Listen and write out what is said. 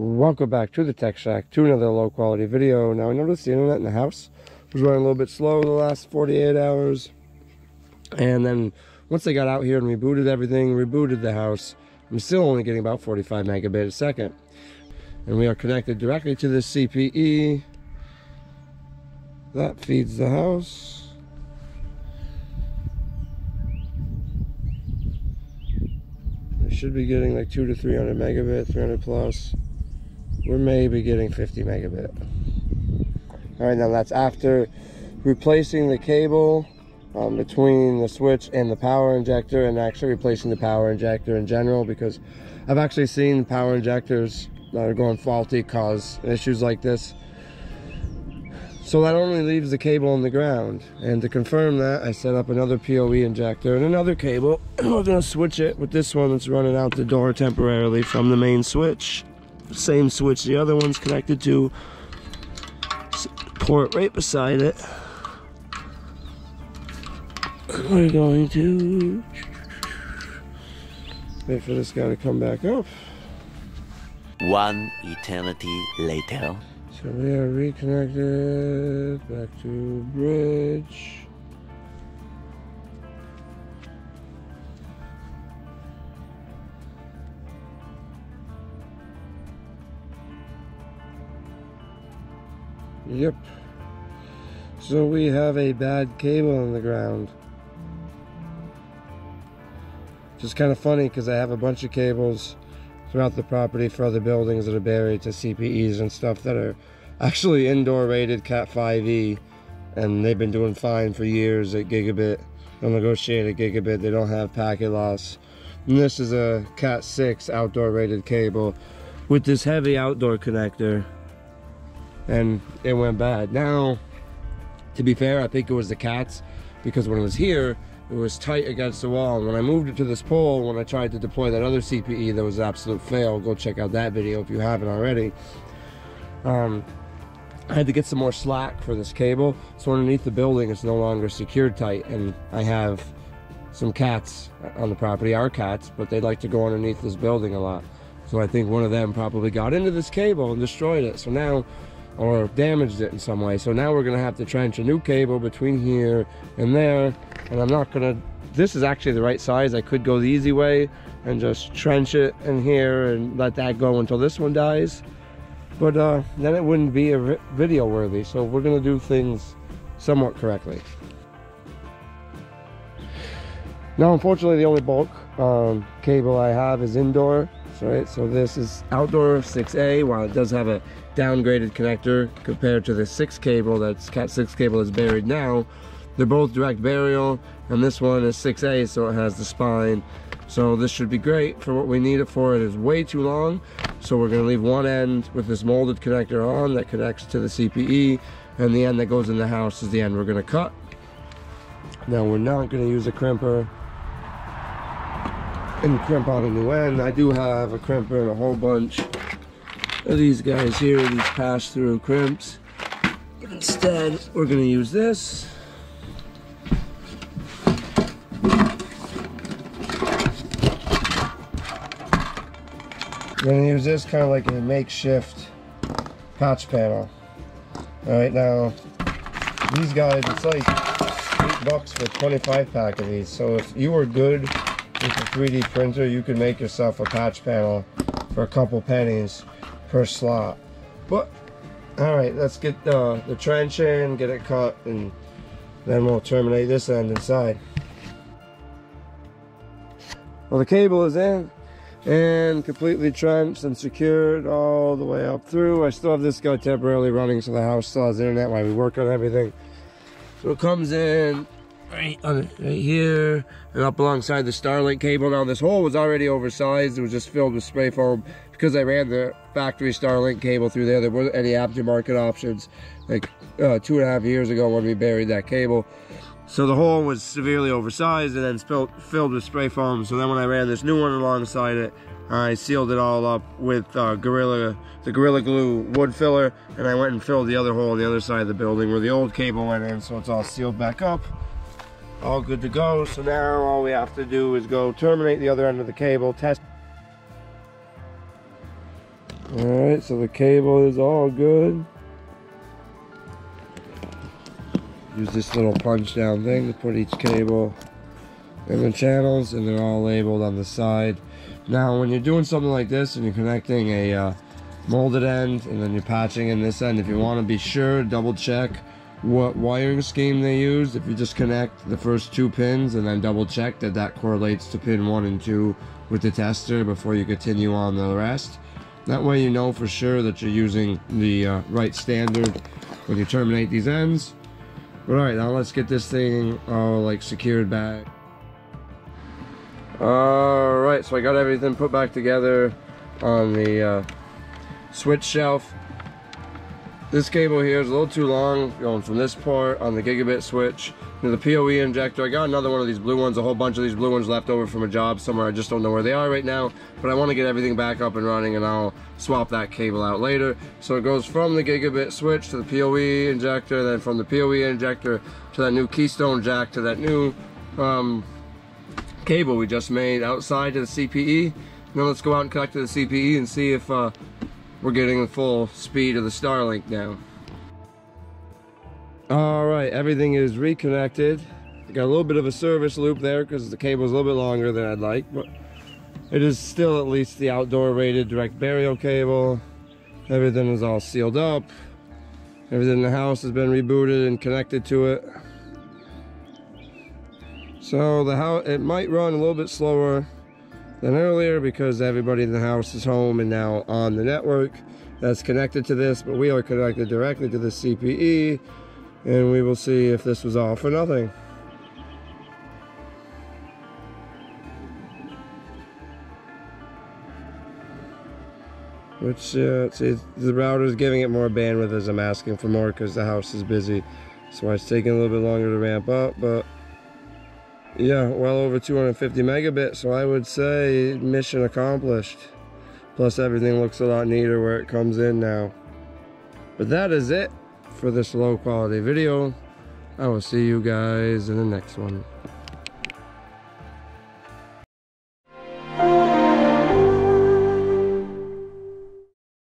Welcome back to the Tech Shack to another low quality video. Now I noticed the internet in the house was running a little bit slow the last 48 hours. And then once I got out here and rebooted everything, rebooted the house, I'm still only getting about 45 megabit a second. And we are connected directly to the CPE. That feeds the house. I should be getting like two to 300 megabit, 300 plus. We're maybe getting 50 megabit. All right, now that's after replacing the cable um, between the switch and the power injector and actually replacing the power injector in general because I've actually seen power injectors that are going faulty cause issues like this. So that only leaves the cable on the ground. And to confirm that, I set up another PoE injector and another cable. We're gonna switch it with this one that's running out the door temporarily from the main switch. Same switch the other one's connected to. Port right beside it. We're going to wait for this guy to come back up. One eternity later. So we are reconnected back to bridge. Yep. So we have a bad cable in the ground. Just kind of funny because I have a bunch of cables throughout the property for other buildings that are buried to CPEs and stuff that are actually indoor rated Cat 5e and they've been doing fine for years at gigabit. They'll negotiate a gigabit, they don't have packet loss. And this is a Cat 6 outdoor rated cable with this heavy outdoor connector and it went bad. Now, to be fair, I think it was the cats because when it was here, it was tight against the wall. And when I moved it to this pole, when I tried to deploy that other CPE, that was an absolute fail. Go check out that video if you haven't already. Um, I had to get some more slack for this cable. So underneath the building, it's no longer secured tight. And I have some cats on the property, our cats, but they like to go underneath this building a lot. So I think one of them probably got into this cable and destroyed it. So now or damaged it in some way. So now we're gonna have to trench a new cable between here and there. And I'm not gonna, this is actually the right size. I could go the easy way and just trench it in here and let that go until this one dies. But uh, then it wouldn't be a video worthy. So we're gonna do things somewhat correctly. Now, unfortunately, the only bulk um, cable I have is indoor. Right, so this is outdoor 6A, while it does have a downgraded connector compared to the 6 cable that's Cat 6 cable is buried now. They're both direct burial, and this one is 6A, so it has the spine. So this should be great for what we need it for. It is way too long, so we're going to leave one end with this molded connector on that connects to the CPE, and the end that goes in the house is the end we're going to cut. Now we're not going to use a crimper and crimp out a new end. I do have a crimper and a whole bunch of these guys here, these pass-through crimps. But instead, we're gonna use this. We're gonna use this kind of like a makeshift patch panel. All right, now, these guys, it's like eight bucks for 25 pack of these. So if you were good with a 3D printer, you can make yourself a patch panel for a couple pennies per slot. But, alright, let's get the, the trench in, get it cut, and then we'll terminate this end inside. Well, the cable is in and completely trenched and secured all the way up through. I still have this guy temporarily running so the house still has internet while we work on everything. So it comes in right, right here and up alongside the Starlink cable. Now this hole was already oversized. It was just filled with spray foam because I ran the factory Starlink cable through there. There weren't any aftermarket options like uh, two and a half years ago when we buried that cable. So the hole was severely oversized and then spilled, filled with spray foam. So then when I ran this new one alongside it, I sealed it all up with uh, Gorilla, the Gorilla Glue wood filler, and I went and filled the other hole on the other side of the building where the old cable went in, so it's all sealed back up. All good to go. So now all we have to do is go terminate the other end of the cable, test. Alright, so the cable is all good. Use this little punch down thing to put each cable in the channels and they're all labeled on the side. Now when you're doing something like this and you're connecting a uh, molded end and then you're patching in this end, if you want to be sure, double check what wiring scheme they use. If you just connect the first two pins and then double check that that correlates to pin one and two with the tester before you continue on the rest. That way you know for sure that you're using the uh, right standard when you terminate these ends. But Alright, now let's get this thing all like secured back. Alright, so I got everything put back together on the uh, switch shelf. This cable here is a little too long, going from this part on the gigabit switch to the PoE injector. I got another one of these blue ones, a whole bunch of these blue ones left over from a job somewhere. I just don't know where they are right now, but I want to get everything back up and running and I'll swap that cable out later. So it goes from the gigabit switch to the PoE injector, then from the PoE injector to that new Keystone jack to that new um, cable we just made outside to the CPE. Now let's go out and connect to the CPE and see if uh, we're getting the full speed of the Starlink now. Alright, everything is reconnected. Got a little bit of a service loop there because the cable is a little bit longer than I'd like, but it is still at least the outdoor rated direct burial cable. Everything is all sealed up. Everything in the house has been rebooted and connected to it. So the house, it might run a little bit slower than earlier because everybody in the house is home and now on the network that's connected to this, but we are connected directly to the CPE and we will see if this was all for nothing. Which, uh, see, the router is giving it more bandwidth as I'm asking for more because the house is busy. So it's taking a little bit longer to ramp up, but yeah, well over 250 megabits, so I would say mission accomplished. Plus everything looks a lot neater where it comes in now. But that is it for this low quality video. I will see you guys in the next one.